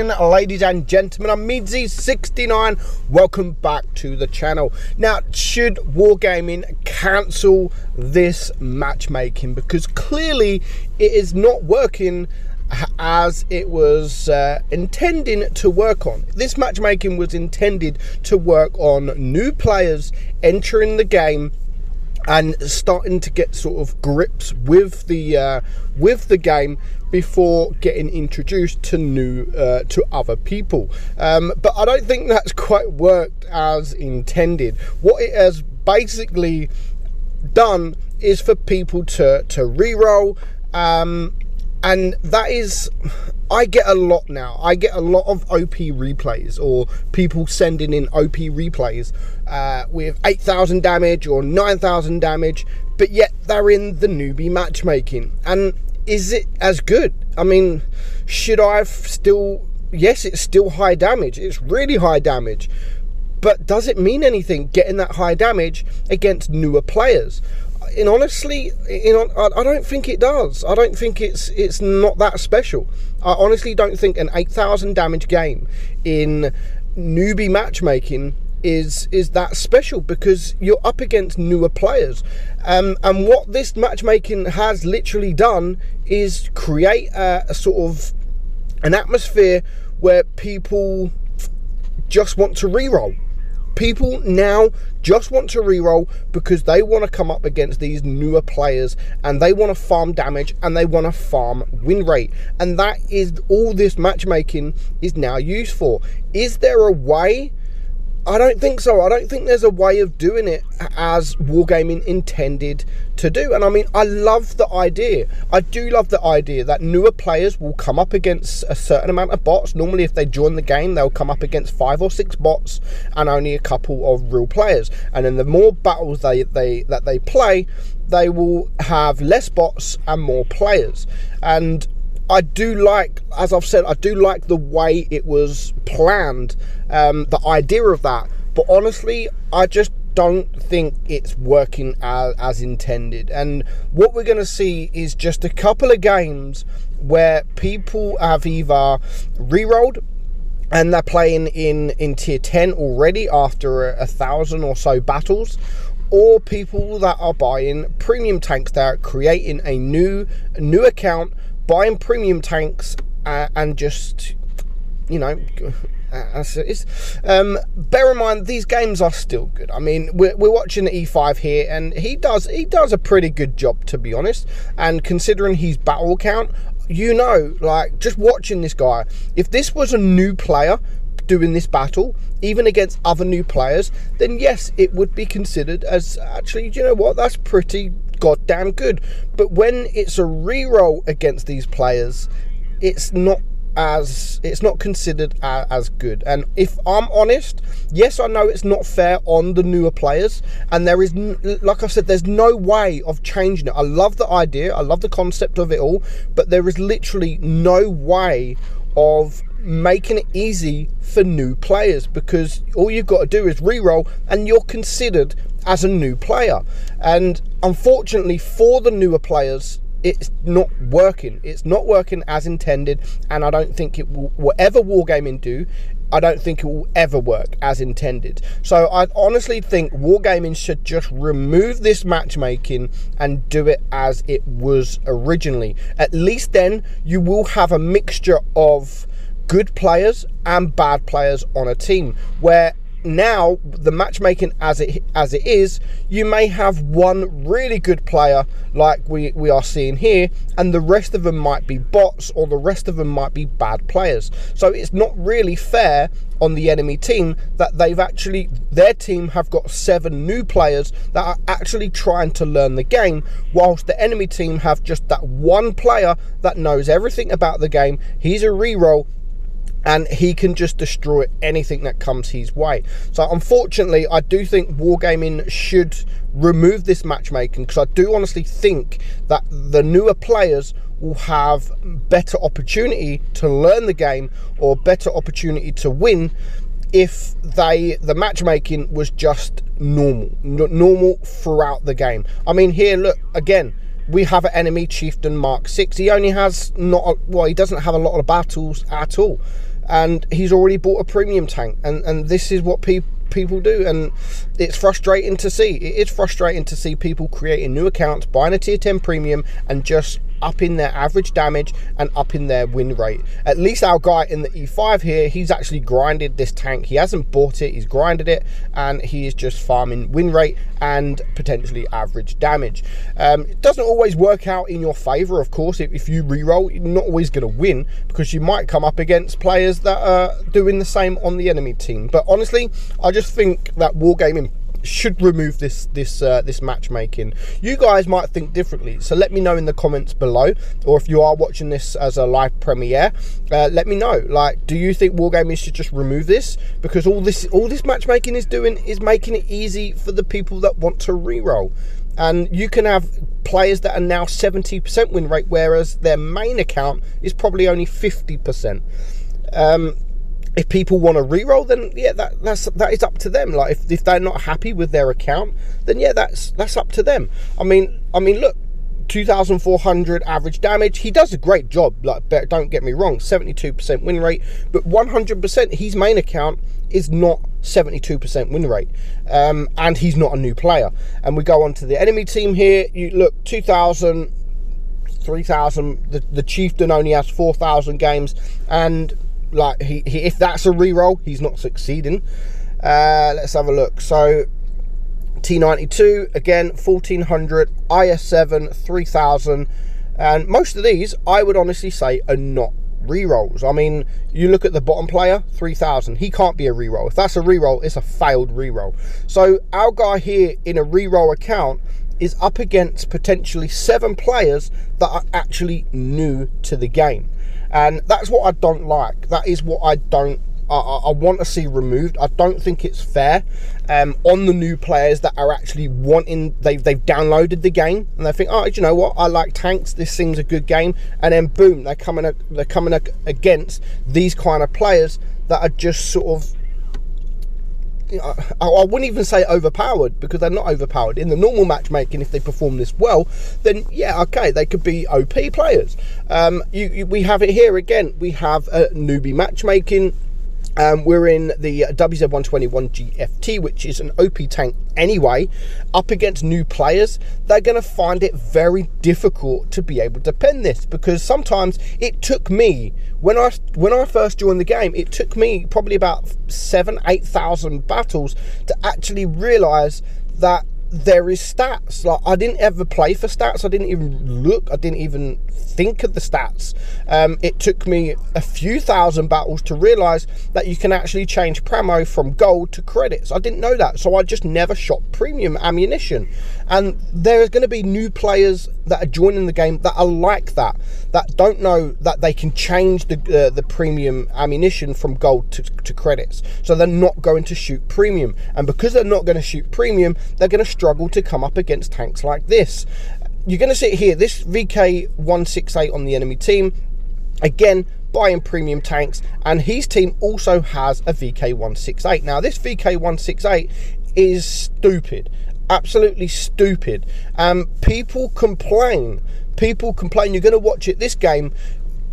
Evening, ladies and gentlemen. I'm Meadsy69. Welcome back to the channel. Now, should Wargaming cancel this matchmaking? Because clearly it is not working as it was uh, intending to work on. This matchmaking was intended to work on new players entering the game and starting to get sort of grips with the uh, with the game before getting introduced to new uh, to other people. Um, but I don't think that's quite worked as intended. What it has basically done is for people to to re-roll. Um, and that is I get a lot now. I get a lot of OP replays or people sending in OP replays uh, with 8,000 damage or 9,000 damage, but yet they're in the newbie matchmaking. And is it as good? I mean, should I still. Yes, it's still high damage. It's really high damage. But does it mean anything getting that high damage against newer players? in honestly, in I don't think it does. I don't think it's it's not that special. I honestly don't think an eight thousand damage game in newbie matchmaking is is that special because you're up against newer players. Um, and what this matchmaking has literally done is create a, a sort of an atmosphere where people just want to re-roll people now just want to re-roll because they want to come up against these newer players and they want to farm damage and they want to farm win rate. And that is all this matchmaking is now used for. Is there a way I don't think so. I don't think there's a way of doing it as Wargaming intended to do. And I mean, I love the idea. I do love the idea that newer players will come up against a certain amount of bots. Normally, if they join the game, they'll come up against five or six bots and only a couple of real players. And then the more battles they, they that they play, they will have less bots and more players. And I do like, as I've said, I do like the way it was planned, um, the idea of that. But honestly, I just don't think it's working as, as intended. And what we're going to see is just a couple of games where people have either re-rolled and they're playing in, in tier 10 already after a, a thousand or so battles or people that are buying premium tanks that are creating a new new account buying premium tanks uh, and just, you know, uh, um, bear in mind these games are still good. I mean, we're, we're watching E5 here, and he does he does a pretty good job to be honest. And considering his battle count, you know, like just watching this guy, if this was a new player doing this battle, even against other new players, then yes, it would be considered as actually, you know what, that's pretty goddamn good. But when it's a re-roll against these players, it's not as it's not considered as, as, good. And if i'm honest yes i know it's not fair on the newer players. And there is like i said there's no way of changing it. I love the idea. I love the concept of it all. But there is literally no way of making it easy for new players. Because all you've got to do is re-roll and you're considered as a new player. And unfortunately for the newer players, it's not working. It's not working as intended, and I don't think it will. Whatever wargaming do, I don't think it will ever work as intended. So I honestly think wargaming should just remove this matchmaking and do it as it was originally. At least then you will have a mixture of good players and bad players on a team where now the matchmaking as it as it is you may have one really good player like we we are seeing here and the rest of them might be bots or the rest of them might be bad players. So it's not really fair on the enemy team that they've actually their team have got seven new players that are actually trying to learn the game whilst the enemy team have just that one player that knows everything about the game. He's a reroll and he can just destroy anything that comes his way. So, unfortunately, I do think Wargaming should remove this matchmaking because I do honestly think that the newer players will have better opportunity to learn the game or better opportunity to win if they the matchmaking was just normal normal throughout the game i mean here look again we have an enemy chieftain Mark 6. He only has not, a, well, he doesn't have a lot of battles at all. And he's already bought a premium tank. And, and this is what people people do and it's frustrating to see it is frustrating to see people creating new accounts buying a tier 10 premium and just upping their average damage and upping their win rate. At least our guy in the E5 here, he's actually grinded this tank. He hasn't bought it, he's grinded it, and he is just farming win rate and potentially average damage. Um, it doesn't always work out in your favor, of course. If, if you reroll, you're not always going to win because you might come up against players that are doing the same on the enemy team. But honestly, I just think that Wargaming should remove this this uh, this matchmaking. You guys might think differently, so let me know in the comments below, or if you are watching this as a live premiere, uh, let me know. Like, do you think Wargaming should just remove this because all this all this matchmaking is doing is making it easy for the people that want to re-roll, and you can have players that are now 70% win rate, whereas their main account is probably only 50%. Um, if people want to re-roll then yeah that that's that is up to them. Like if, if they're not happy with their account then yeah that's that's up to them. I mean i mean look 2400 average damage. He does a great job like don't get me wrong 72% win rate but 100% his main account is not 72% win rate. Um, and he's not a new player. And we go on to the enemy team here. You look 2000 3000 the, the chieftain only has 4000 games and like he, he if that's a re-roll, he's not succeeding. Uh, let's have a look. So T92 again, 1400, IS7, 3000, and most of these I would honestly say are not re-rolls. I mean, you look at the bottom player, 3000. He can't be a re-roll. If that's a re-roll, it's a failed re-roll. So our guy here in a re-roll account is up against potentially seven players that are actually new to the game and that's what I don't like. That is what I don't. I, I want to see removed. I don't think it's fair um, on the new players that are actually wanting. They've they've downloaded the game and they think, oh, you know what? I like tanks. This seems a good game. And then boom, they're coming. They're coming against these kind of players that are just sort of I, wouldn't even say overpowered because they're not overpowered. In the normal matchmaking, if they perform this well, then yeah, okay, they could be OP players. Um, you, you, we have it here again. We have a newbie matchmaking um, we're in the WZ121 GFT, which is an OP tank anyway, up against new players. They're going to find it very difficult to be able to pen this because sometimes it took me when I when I first joined the game, it took me probably about seven, eight thousand battles to actually realise that there is stats. Like I didn't ever play for stats. I didn't even look. I didn't even think of the stats. Um, it took me a few thousand battles to realize that you can actually change pramo from gold to credits. I didn't know that, so I just never shot premium ammunition. And there is going to be new players that are joining the game that are like that, that don't know that they can change the uh, the premium ammunition from gold to, to credits. So they're not going to shoot premium, and because they're not going to shoot premium, they're going to struggle to come up against tanks like this. You're going to see here this VK168 on the enemy team. Again, buying premium tanks, and his team also has a VK168. Now, this VK168 is stupid absolutely stupid. Um, people complain. People complain. You're going to watch it this game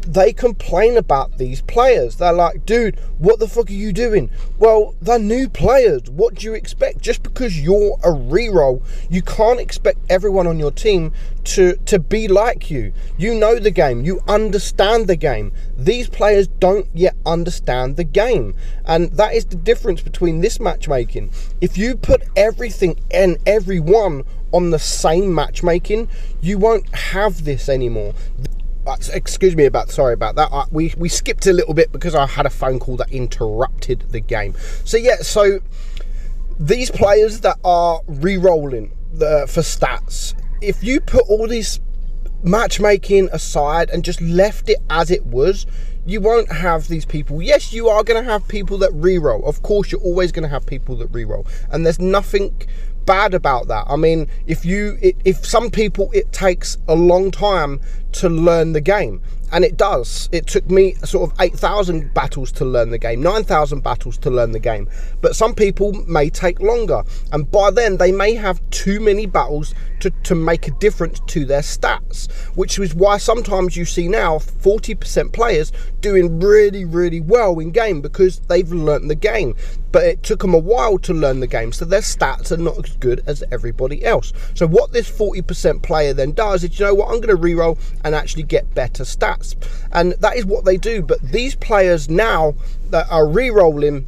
they complain about these players. They're like, dude, what the fuck are you doing? Well, they're new players. What do you expect? Just because you're a reroll, you can't expect everyone on your team to, to be like you. You know the game, you understand the game. These players don't yet understand the game. And that is the difference between this matchmaking. If you put everything and everyone on the same matchmaking, you won't have this anymore excuse me about sorry about that. I, we we skipped a little bit because i had a phone call that interrupted the game. So yeah so these players that are re-rolling the, for stats if you put all these matchmaking aside and just left it as it was you won't have these people. Yes you are going to have people that re-roll. Of course you're always going to have people that re-roll. And there's nothing bad about that. I mean, if you, it, if some people, it takes a long time to learn the game. and it does. It took me sort of 8,000 battles to learn the game, 9,000 battles to learn the game. But some people may take longer, and by then they may have too many battles to, to make a difference to their stats, which is why sometimes you see now 40% players doing really, really well in game because they've learnt the game. But it took them a while to learn the game, so their stats are not as good as everybody else. So what this 40% player then does is, you know what, I'm going to reroll and actually get better stats. And that is what they do. But these players now that are re-rolling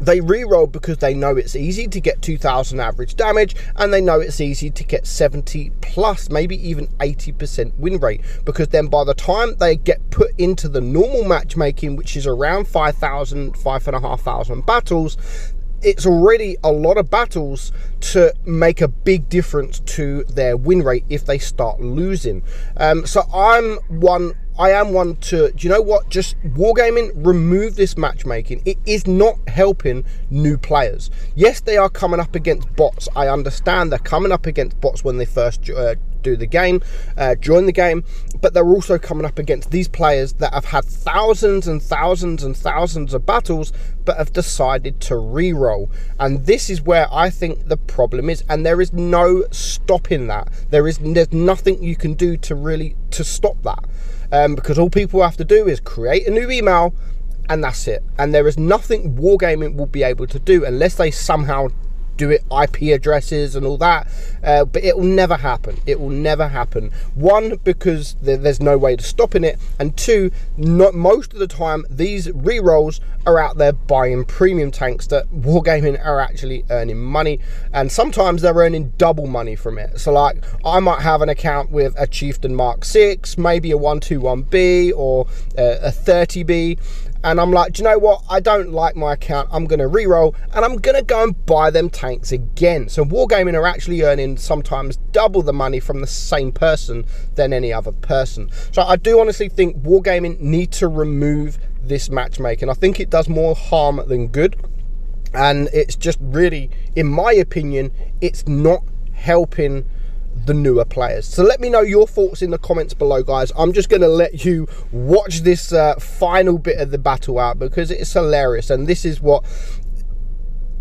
they re-roll because they know it's easy to get 2000 average damage and they know it's easy to get 70 plus maybe even 80% win rate because then by the time they get put into the normal matchmaking which is around 5000 5500 battles it's already a lot of battles to make a big difference to their win rate if they start losing. Um, so I'm one. I am one to. Do you know what? Just wargaming. Remove this matchmaking. It is not helping new players. Yes, they are coming up against bots. I understand they're coming up against bots when they first uh, do the game, uh, join the game, but they're also coming up against these players that have had thousands and thousands and thousands of battles, but have decided to re-roll. And this is where I think the problem is, and there is no stopping that. There is there's nothing you can do to really to stop that, um, because all people have to do is create a new email and that's it. And there is nothing Wargaming will be able to do unless they somehow do it IP addresses and all that, uh, but it will never happen. It will never happen. One, because there's no way to stopping it, and two, not most of the time these re-rolls are out there buying premium tanks that Wargaming are actually earning money, and sometimes they're earning double money from it. So like, I might have an account with a Chieftain Mark 6, maybe a 121B or a 30B, and I'm like, do you know what? I don't like my account. I'm going to re-roll and I'm going to go and buy them tanks again. So Wargaming are actually earning sometimes double the money from the same person than any other person. So I do honestly think Wargaming need to remove this matchmaking. I think it does more harm than good. And it's just really, in my opinion, it's not helping the newer players. So let me know your thoughts in the comments below, guys. I'm just going to let you watch this uh, final bit of the battle out because it's hilarious. And this is what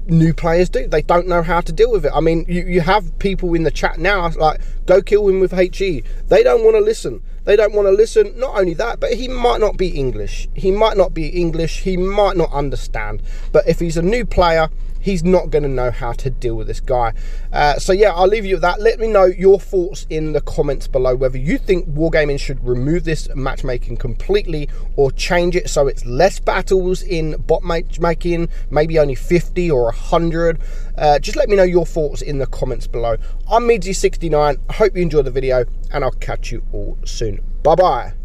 new players do. They don't know how to deal with it. I mean, you, you have people in the chat now like, go kill him with HE. They don't want to listen. They don't want to listen. Not only that, but he might not be English. He might not be English. He might not understand. But if he's a new player, he's not going to know how to deal with this guy. Uh, so yeah, I'll leave you with that. Let me know your thoughts in the comments below whether you think Wargaming should remove this matchmaking completely or change it so it's less battles in bot matchmaking, maybe only 50 or 100. Uh, just let me know your thoughts in the comments below. I'm Meadsy69. I hope you enjoyed the video and I'll catch you all soon. Bye-bye. with